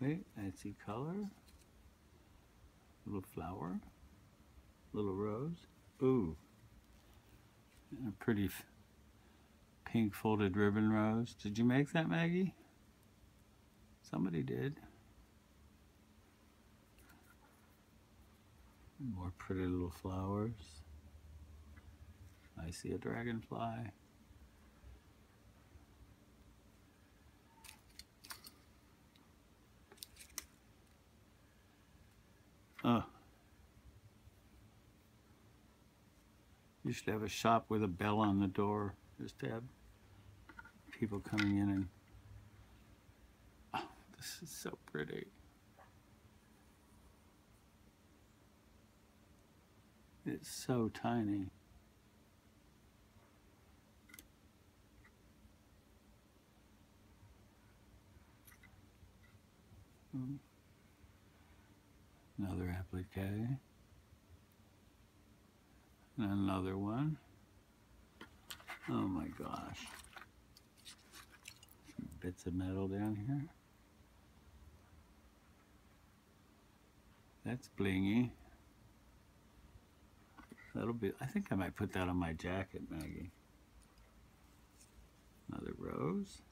Wait, I see color. Little flower. Little rose. Ooh. And a pretty pink folded ribbon rose. Did you make that, Maggie? Somebody did. More pretty little flowers. I see a dragonfly. Oh. You should have a shop with a bell on the door, just to have people coming in and. Oh, this is so pretty. It's so tiny. Mm. Another applique. And another one. Oh my gosh. Some bits of metal down here. That's blingy. That'll be, I think I might put that on my jacket, Maggie. Another rose.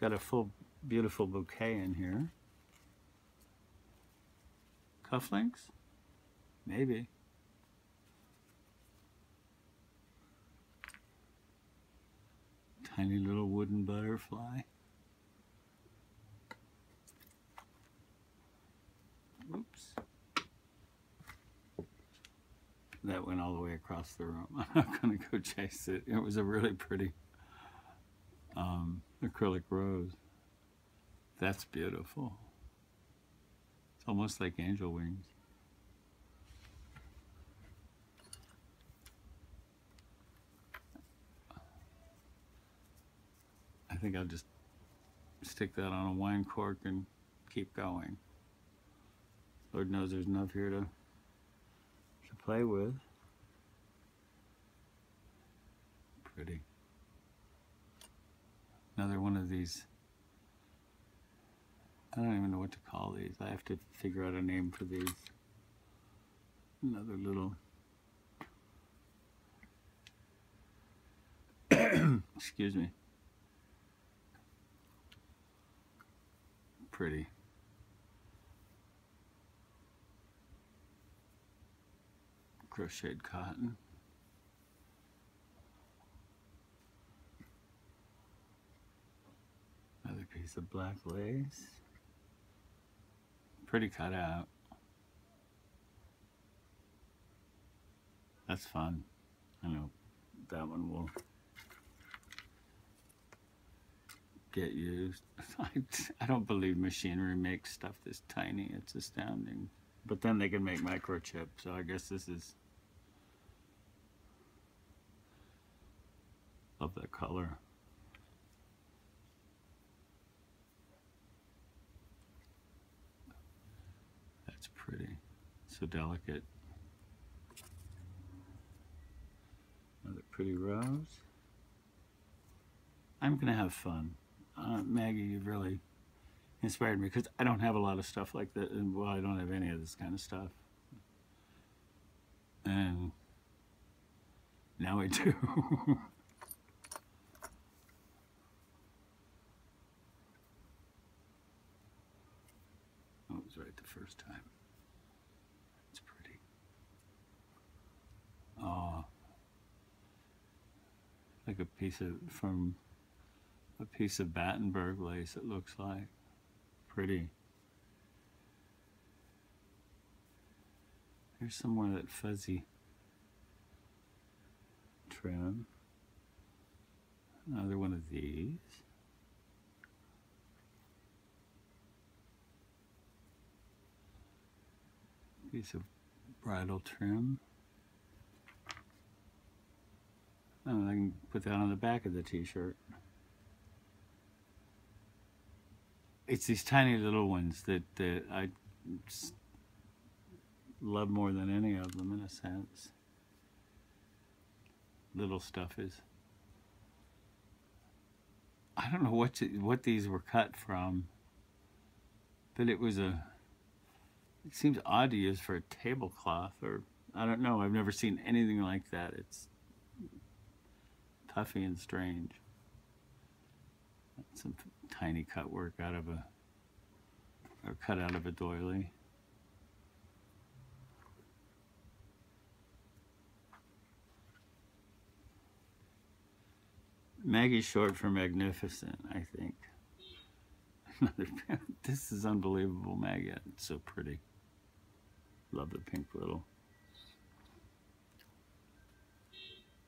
Got a full, beautiful bouquet in here. Cufflinks? Maybe. Tiny little wooden butterfly. Oops. That went all the way across the room. I'm not going to go chase it. It was a really pretty um, acrylic rose. That's beautiful. It's almost like angel wings. I think I'll just stick that on a wine cork and keep going. Lord knows there's enough here to to play with. Pretty. Another one of these. I don't even know what to call these. I have to figure out a name for these. Another little. Excuse me. Pretty. Crocheted cotton. Another piece of black lace. Pretty cut out. That's fun. I know that one will get used. I, don't believe machinery makes stuff this tiny. It's astounding. But then they can make microchips, so I guess this is of that color. That's pretty. So delicate. Another pretty rose. I'm gonna have fun. Uh, Maggie, you've really inspired me because I don't have a lot of stuff like that. And well, I don't have any of this kind of stuff. And now I do. oh, it was right the first time. It's pretty. Oh, like a piece of from a piece of Battenberg lace. It looks like pretty. Here's some more of that fuzzy trim. Another one of these. Piece of bridal trim. Oh, I can put that on the back of the t-shirt. It's these tiny little ones that, that I love more than any of them in a sense. Little stuff is I don't know what to, what these were cut from, but it was a. It seems odd to use for a tablecloth, or I don't know. I've never seen anything like that. It's puffy and strange. Some tiny cut work out of a, or cut out of a doily. Maggie's short for magnificent, I think. this is unbelievable, Maggie. It's so pretty. Love the pink little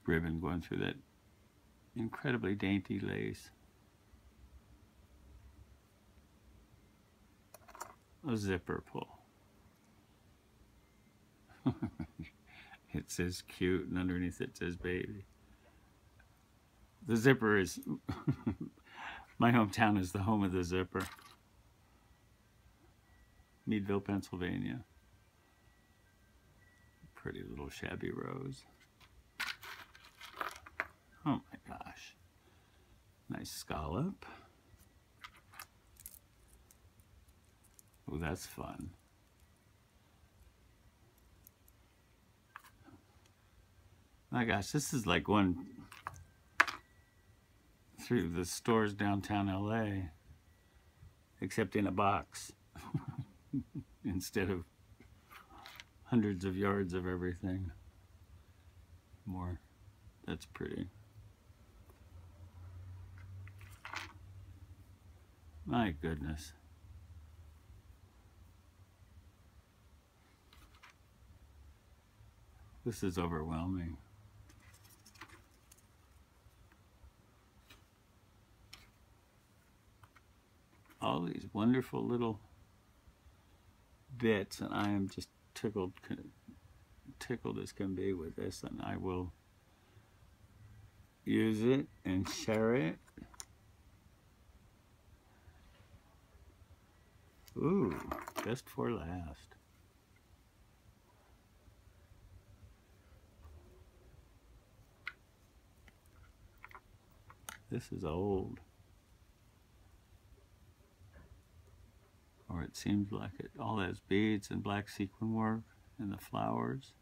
ribbon going through that incredibly dainty lace. A zipper pull. it says cute and underneath it says baby. The zipper is, my hometown is the home of the zipper. Meadville, Pennsylvania. Pretty little shabby rose. Oh my gosh. Nice scallop. Oh, that's fun. My gosh, this is like one through the stores downtown LA, except in a box instead of hundreds of yards of everything. More. That's pretty. My goodness. This is overwhelming. all these wonderful little bits and I am just tickled tickled as can be with this and I will use it and share it ooh just for last. This is old. Or it seems like it all has beads and black sequin work and the flowers.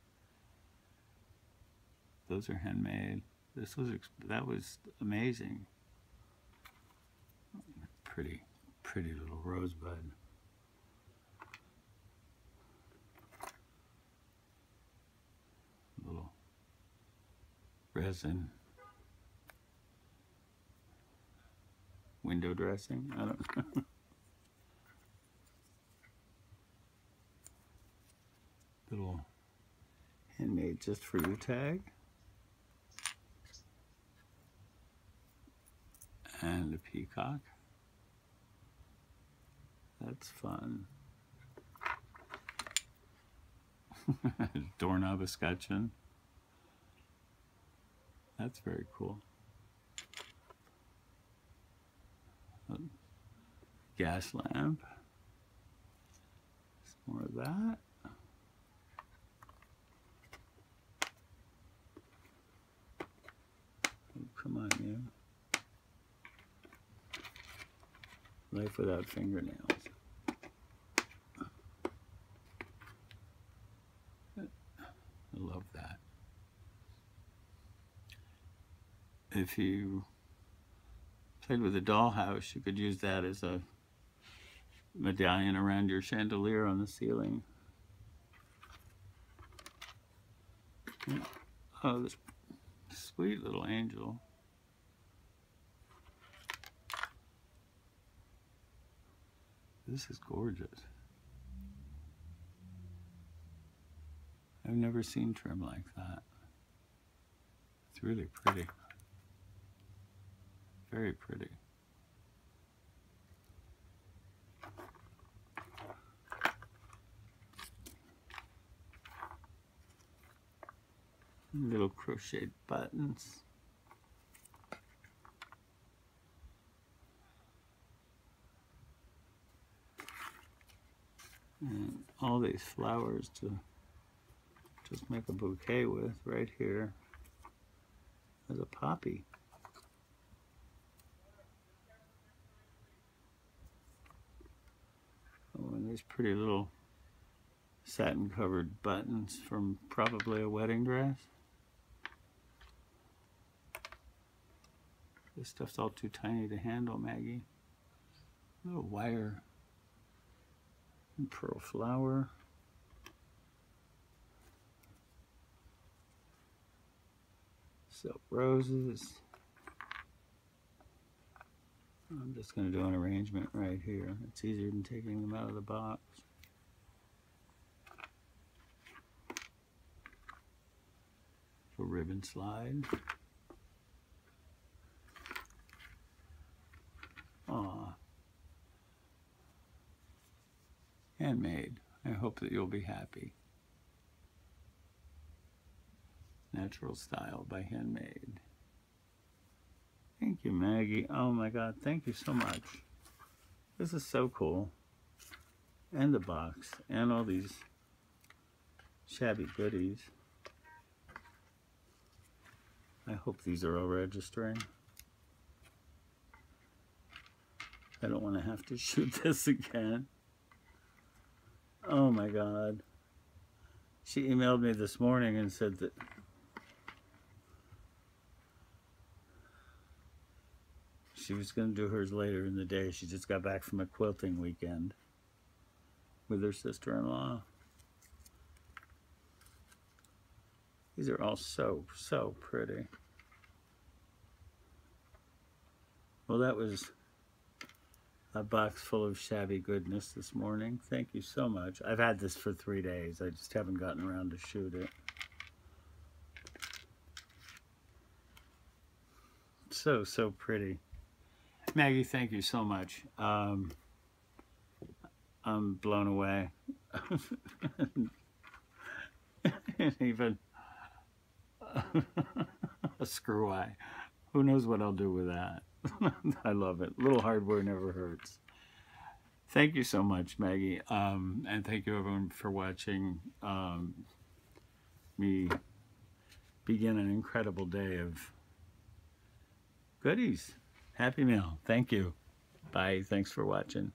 Those are handmade. This was that was amazing. Pretty pretty little rosebud resin window dressing I don't know little handmade just for you tag. And a peacock. That's fun. Doorknob escutcheon. That's very cool. Uh, gas lamp. Some more of that. Oh, come on, you. Life without fingernails. I love that. If you played with a dollhouse, you could use that as a medallion around your chandelier on the ceiling. Oh, this sweet little angel. This is gorgeous. I've never seen trim like that. It's really pretty. Very pretty. Little crocheted buttons. and all these flowers to just make a bouquet with right here. There's a poppy. these pretty little satin covered buttons from probably a wedding dress. This stuff's all too tiny to handle, Maggie. Little wire and pearl flower. Silk roses. I'm just going to do an arrangement right here. It's easier than taking them out of the box. For ribbon slide. Aw. Handmade. I hope that you'll be happy. Natural Style by Handmade. Thank you, Maggie. Oh my God, thank you so much. This is so cool. And the box, and all these shabby goodies. I hope these are all registering. I don't want to have to shoot this again. Oh my God. She emailed me this morning and said that she was going to do hers later in the day. She just got back from a quilting weekend with her sister-in-law. These are all so, so pretty. Well, that was a box full of shabby goodness this morning. Thank you so much. I've had this for three days. I just haven't gotten around to shoot it. So, so pretty. Maggie, thank you so much. Um, I'm blown away. Even a screw eye. Who knows what I'll do with that? I love it. Little hardware never hurts. Thank you so much, Maggie. Um, and thank you everyone for watching um, me begin an incredible day of goodies. Happy Mail. Thank you. Bye. Thanks for watching.